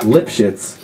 Lipschitz.